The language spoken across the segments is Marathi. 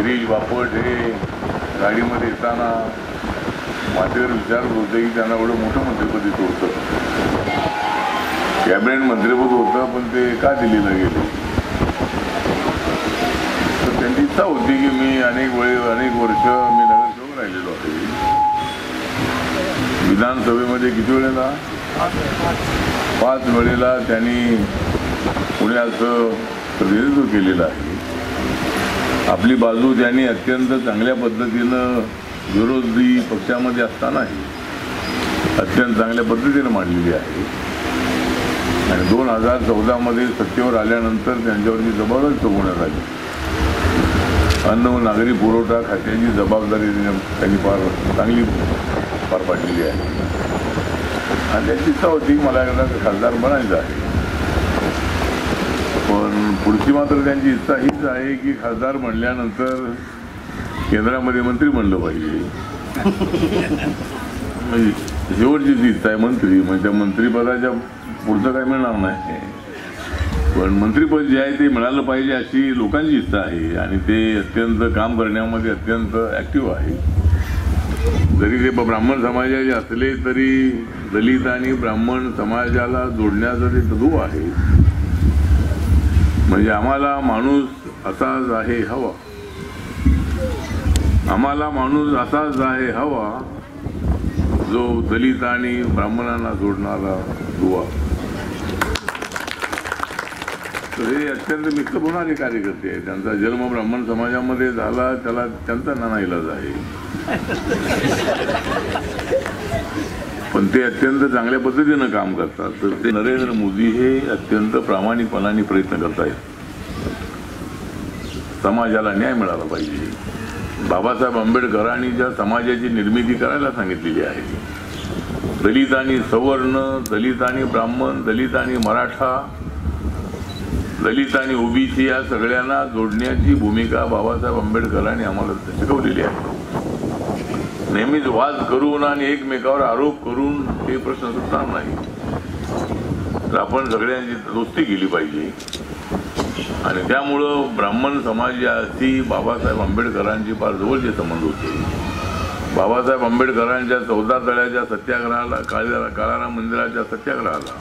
बापट हे गाडीमध्ये येताना माझ्यावर विचारत होते की त्यांना एवढं मोठं मंत्रिपद होतं कॅबिनेट मंत्रिपद होतं पण ते का दिलेलं गेलं? तर त्यांची इच्छा होती की मी अनेक वेळे अनेक वर्ष मी नगरसेवक राहिलेलो आहे. विधानसभेमध्ये किती वेळेला? पाच वेळेला त्यांनी पुण्याचं प्रतिनिधित्व केलेलं आहे. आपली बाजू त्यांनी अत्यंत चांगल्या पद्धतीनं विरोधी पक्षामध्ये असतानाही अत्यंत चांगल्या पद्धतीनं मांडलेली आहे. आणि दोन हजार चौदामध्ये सत्तेवर आल्यानंतर त्यांच्यावरची जबाबदारी सोपवण्यात आली. अन्न व नागरी पुरवठा खात्याची जबाबदारी त्यांनी- त्यांनी फार चांगली पार पाडलेली आहे. आणि त्याची इच्छा होती मला एकदा खासदार बनायचं आहे. पण पुढची मात्र त्यांची इच्छा हीच आहे की खासदार म्हणल्यानंतर केंद्रामध्ये मंत्री म्हणलं पाहिजे. म्हणजे शेवटची जी इच्छा आहे मंत्री म्हणजे त्या मंत्रीपदाच्या पुढचं काही मिळणार नाही. पण मंत्रीपद जे आहे ते मिळालं पाहिजे अशी लोकांची इच्छा आहे आणि ते अत्यंत काम करण्यामध्ये अत्यंत ॲक्टिव्ह आहे. जरी ते ब्राह्मण समाजाचे असले तरी दलित आणि ब्राह्मण समाजाला जोडण्याचा ते तत्व आहे म्हणजे आम्हाला माणूस असाच आहे हवा. आम्हाला माणूस असाच आहे हवा जो दलित आणि ब्राह्मणांना जोडणारा दुवा. तर हे अत्यंत मित्र होणारे कार्यकर्ते आहेत त्यांचा जन्म ब्राह्मण समाजामध्ये झाला त्याला त्यांचा नाना इलाज आहे. पण ते अत्यंत चांगल्या पद्धतीनं काम करतात. तर ते नरेंद्र मोदी हे अत्यंत प्रामाणिकपणाने प्रयत्न करतायत. समाजाला न्याय मिळाला पाहिजे. बाबासाहेब आंबेडकरांनी ज्या समाजाची निर्मिती करायला सांगितलेली आहे. दलित आणि सवर्ण दलित आणि ब्राह्मण दलित आणि मराठा दलित आणि ओबीसी या सगळ्यांना जोडण्याची भूमिका बाबासाहेब आंबेडकरांनी आम्हाला शिकवलेली आहे. नेहमीच वाद करून आणि एकमेकावर आरोप करून हे प्रश्न सुटणार नाही. तर आपण सगळ्यांची दोस्ती केली पाहिजे. आणि त्यामुळं ब्राह्मण समाजाशी बाबासाहेब आंबेडकरांची फार जवळचे संबंध होते. बाबासाहेब आंबेडकरांच्या चौदा तळ्याच्या सत्याग्रहाला काळा काळाराम मंदिराच्या सत्याग्रहाला.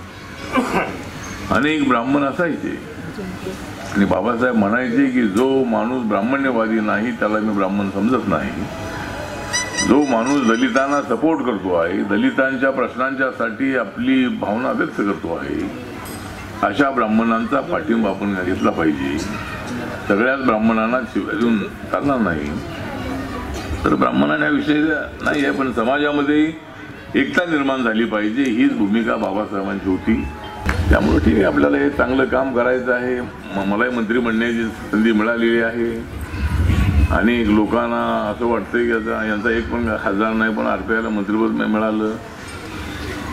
अनेक ब्राह्मण असायचे. आणि बाबासाहेब म्हणायचे की जो माणूस ब्राह्मण्यवादी नाही त्याला मी ब्राह्मण समजत नाही. जो माणूस दलितांना सपोर्ट करतो आहे दलितांच्या प्रश्नांच्यासाठी आपली भावना व्यक्त करतो आहे अशा ब्राह्मणांचा पाठिंबा आपण घेतला पाहिजे. सगळ्याच ब्राह्मणांना शिवाय देऊन चालणार नाही. तर ब्राह्मणांना विषय नाही आहे पण समाजामध्ये एकता निर्माण झाली पाहिजे हीच भूमिका बाबासाहेबांची होती. त्यामुळे ठीक आहे आपल्याला हे चांगलं काम करायचं आहे. मलाही मंत्री बनण्याची संधी मिळालेली आहे. अनेक लोकांना असं वाटतं की आता यांचा एक पण खासदार नाही पण आर पी आयला मंत्रिपद नाही मिळालं.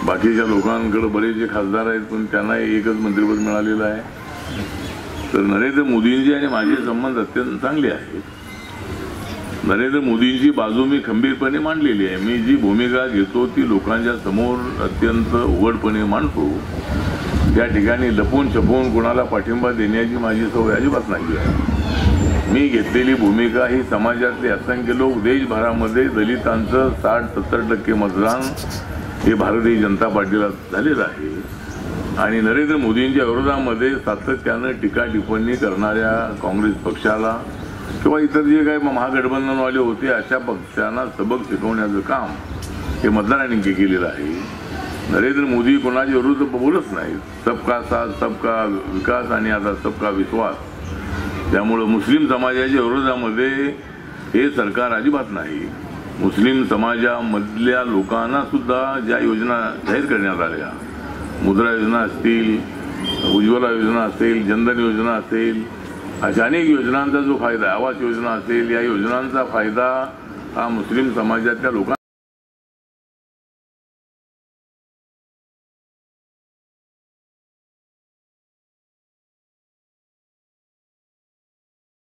बाकीच्या लोकांकडे बरेचसे खासदार आहेत पण त्यांना एकच मंत्रिपद मिळालेलं आहे. तर नरेंद्र मोदींची आणि माझे संबंध अत्यंत चांगले आहेत. नरेंद्र मोदींची बाजू मी खंबीरपणे मांडलेली आहे. मी जी भूमिका घेतो ती लोकांच्या समोर अत्यंत उघडपणे मांडतो. त्या ठिकाणी लपून छपून कोणाला पाठिंबा देण्याची माझी सवय अजिबात नाही आहे मी घेतलेली भूमिका ही समाजातले असंख्य लोक देशभरामध्ये दलितांचं साठ सत्तर टक्के मतदान हे भारतीय जनता पार्टीला झालेलं आहे. आणि नरेंद्र मोदींच्या विरोधामध्ये सातत्यानं टीका टिप्पणी करणाऱ्या काँग्रेस पक्षाला किंवा इतर जे काही महागठबंधनवाले होते अशा पक्षांना सबक शिकवण्याचं काम हे मतदारांनी के- केलेलं आहे. नरेंद्र मोदी कोणाच्या विरुद्ध बोलत नाहीत. सबका साथ सबका विकास आणि आता सबका विश्वास. त्यामुळं मुस्लिम समाजाच्या विरोधामध्ये हे सरकार अजिबात नाही. मुस्लिम समाजामधल्या लोकांना सुद्धा ज्या योजना जाहीर करण्यात आल्या मुद्रा योजना असतील उज्ज्वला योजना असेल जनधन योजना असेल अशा अनेक योजनांचा जो फायदा आवास योजना असेल या योजनांचा फायदा हा मुस्लिम समाजातल्या लोकांना